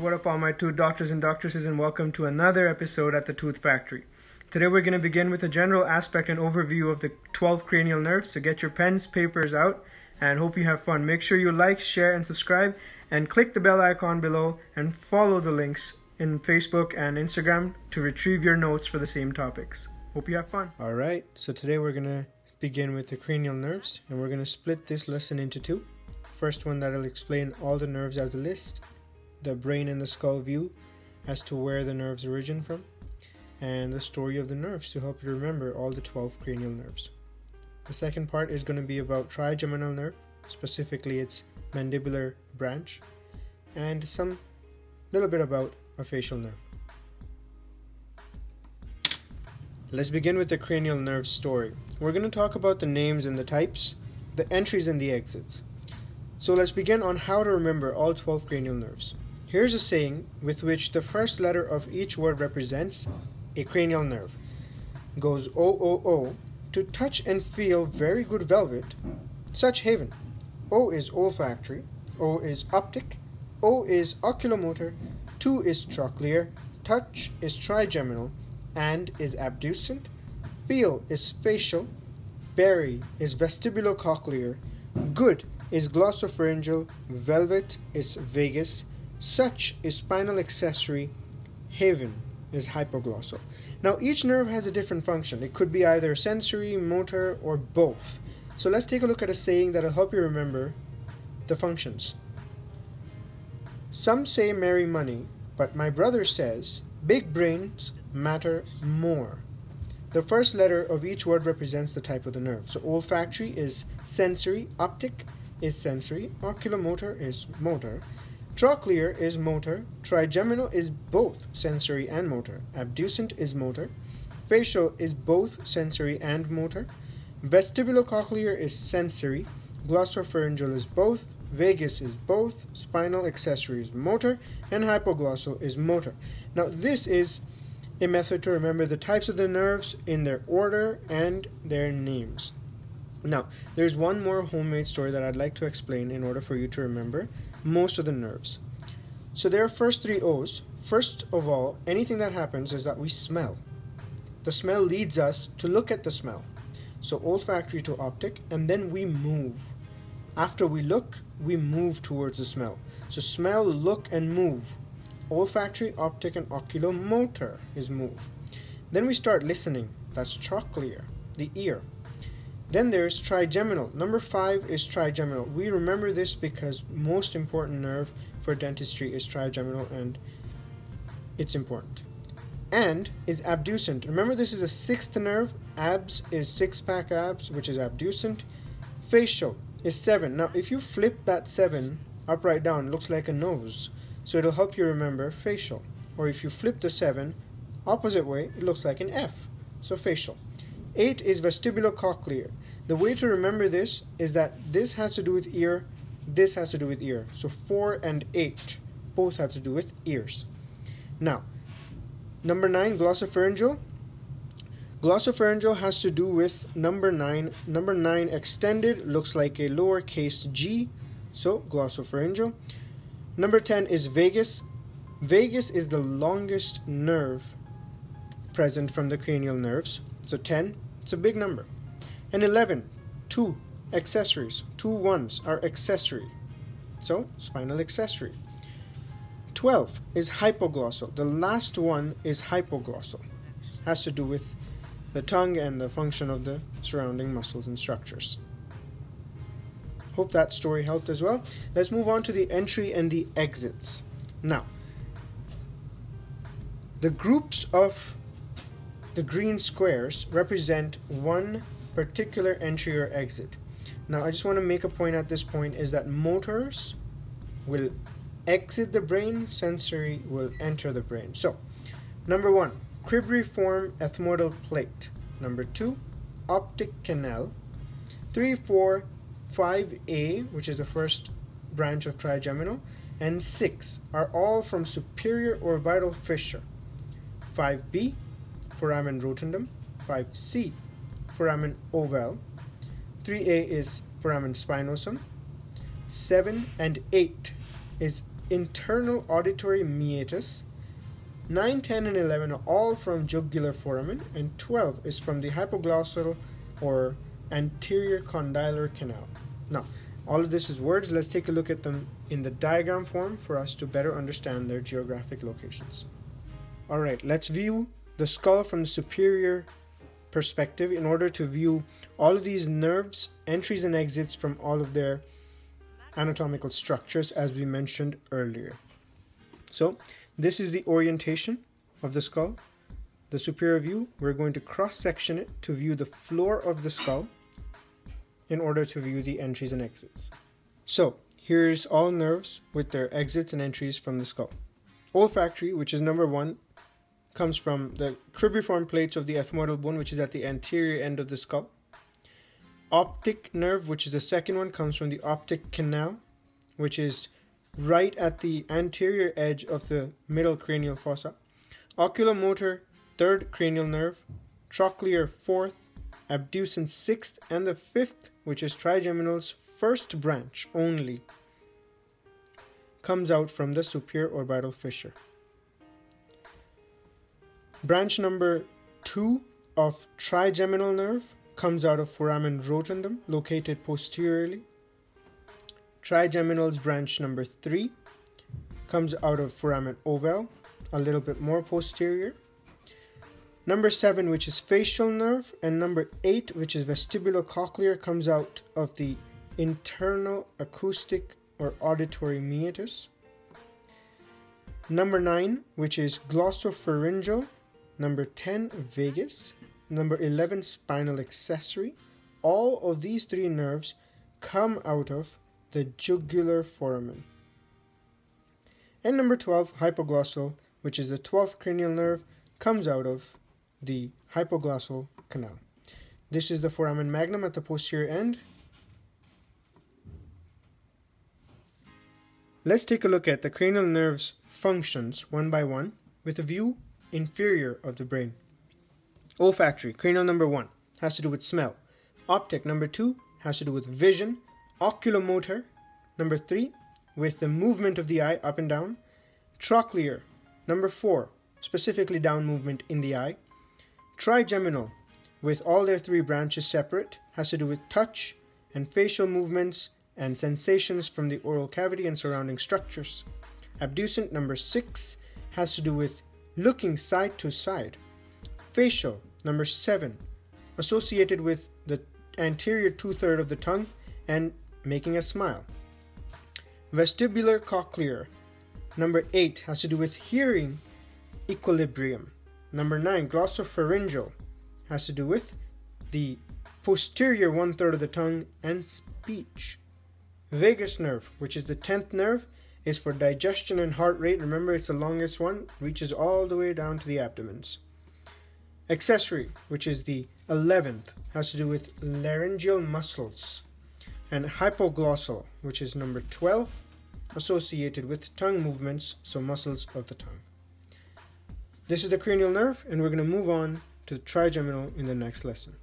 What up, all my tooth doctors and doctresses, and welcome to another episode at the Tooth Factory. Today, we're going to begin with a general aspect and overview of the 12 cranial nerves. So, get your pens, papers out, and hope you have fun. Make sure you like, share, and subscribe, and click the bell icon below, and follow the links in Facebook and Instagram to retrieve your notes for the same topics. Hope you have fun. All right, so today we're going to begin with the cranial nerves, and we're going to split this lesson into two. First one that'll explain all the nerves as a list the brain and the skull view as to where the nerves origin from, and the story of the nerves to help you remember all the 12 cranial nerves. The second part is going to be about trigeminal nerve, specifically its mandibular branch, and some little bit about a facial nerve. Let's begin with the cranial nerve story. We're going to talk about the names and the types, the entries and the exits. So let's begin on how to remember all 12 cranial nerves. Here's a saying with which the first letter of each word represents a cranial nerve. Goes O O O to touch and feel very good velvet, such haven. O is olfactory, O is optic, O is oculomotor, 2 is trochlear, touch is trigeminal, and is abducent, feel is facial, berry is vestibulocochlear, good is glossopharyngeal, velvet is vagus, such a spinal accessory, haven is hypoglossal. Now each nerve has a different function. It could be either sensory, motor, or both. So let's take a look at a saying that'll help you remember the functions. Some say marry money, but my brother says big brains matter more. The first letter of each word represents the type of the nerve. So olfactory is sensory, optic is sensory, oculomotor is motor, Trochlear is motor, trigeminal is both sensory and motor, abducent is motor, facial is both sensory and motor, vestibulocochlear is sensory, glossopharyngeal is both, vagus is both, spinal accessory is motor, and hypoglossal is motor. Now this is a method to remember the types of the nerves in their order and their names. Now, there's one more homemade story that I'd like to explain in order for you to remember most of the nerves. So there are first three O's. First of all, anything that happens is that we smell. The smell leads us to look at the smell. So olfactory to optic, and then we move. After we look, we move towards the smell. So smell, look, and move. Olfactory, optic, and oculomotor is move. Then we start listening. That's trochlear, the ear. Then there's trigeminal. Number five is trigeminal. We remember this because most important nerve for dentistry is trigeminal and it's important. And is abducent. Remember this is a sixth nerve. Abs is six pack abs, which is abducent. Facial is seven. Now if you flip that seven upright down, looks like a nose. So it'll help you remember facial. Or if you flip the seven opposite way, it looks like an F. So facial. 8 is vestibulocochlear. The way to remember this is that this has to do with ear, this has to do with ear. So 4 and 8 both have to do with ears. Now, number 9, glossopharyngeal. Glossopharyngeal has to do with number 9. Number 9 extended looks like a lowercase g, so glossopharyngeal. Number 10 is vagus. Vagus is the longest nerve present from the cranial nerves. So 10 it's a big number. And 11, two accessories. Two ones are accessory. So, spinal accessory. 12 is hypoglossal. The last one is hypoglossal. Has to do with the tongue and the function of the surrounding muscles and structures. Hope that story helped as well. Let's move on to the entry and the exits. Now, the groups of the green squares represent one particular entry or exit. Now I just want to make a point at this point is that motors will exit the brain, sensory will enter the brain. So, number one, cribriform ethmoidal plate. Number two, optic canal. Three, four, five 5A, which is the first branch of trigeminal, and 6 are all from superior orbital fissure. 5B foramen rotundum, 5C, foramen ovale, 3A is foramen spinosum, 7 and 8 is internal auditory meatus. 9, 10, and 11 are all from jugular foramen, and 12 is from the hypoglossal or anterior condylar canal. Now, all of this is words. Let's take a look at them in the diagram form for us to better understand their geographic locations. All right, let's view the skull from the superior perspective in order to view all of these nerves, entries and exits from all of their anatomical structures as we mentioned earlier. So this is the orientation of the skull. The superior view, we're going to cross section it to view the floor of the skull in order to view the entries and exits. So here's all nerves with their exits and entries from the skull. Olfactory, which is number one, comes from the cribriform plates of the ethmoidal bone, which is at the anterior end of the skull. Optic nerve, which is the second one, comes from the optic canal, which is right at the anterior edge of the middle cranial fossa. Oculomotor, third cranial nerve. Trochlear, fourth. Abducens, sixth. And the fifth, which is trigeminal's first branch only, comes out from the superior orbital fissure. Branch number two of trigeminal nerve comes out of foramen rotundum, located posteriorly. Trigeminal's branch number three comes out of foramen ovale, a little bit more posterior. Number seven, which is facial nerve, and number eight, which is vestibulocochlear, comes out of the internal acoustic or auditory meatus. Number nine, which is glossopharyngeal, Number 10, vagus. Number 11, spinal accessory. All of these three nerves come out of the jugular foramen. And number 12, hypoglossal, which is the 12th cranial nerve, comes out of the hypoglossal canal. This is the foramen magnum at the posterior end. Let's take a look at the cranial nerves functions one by one with a view inferior of the brain. Olfactory, cranial number one, has to do with smell. Optic, number two, has to do with vision. Oculomotor, number three, with the movement of the eye up and down. Trochlear, number four, specifically down movement in the eye. Trigeminal, with all their three branches separate, has to do with touch and facial movements and sensations from the oral cavity and surrounding structures. Abducent, number six, has to do with looking side to side. Facial, number seven, associated with the anterior two third of the tongue and making a smile. Vestibular cochlear, number eight, has to do with hearing equilibrium. Number nine, glossopharyngeal, has to do with the posterior one third of the tongue and speech. Vagus nerve, which is the tenth nerve, is for digestion and heart rate. Remember, it's the longest one, reaches all the way down to the abdomens. Accessory, which is the 11th, has to do with laryngeal muscles. And hypoglossal, which is number 12, associated with tongue movements, so muscles of the tongue. This is the cranial nerve, and we're going to move on to trigeminal in the next lesson.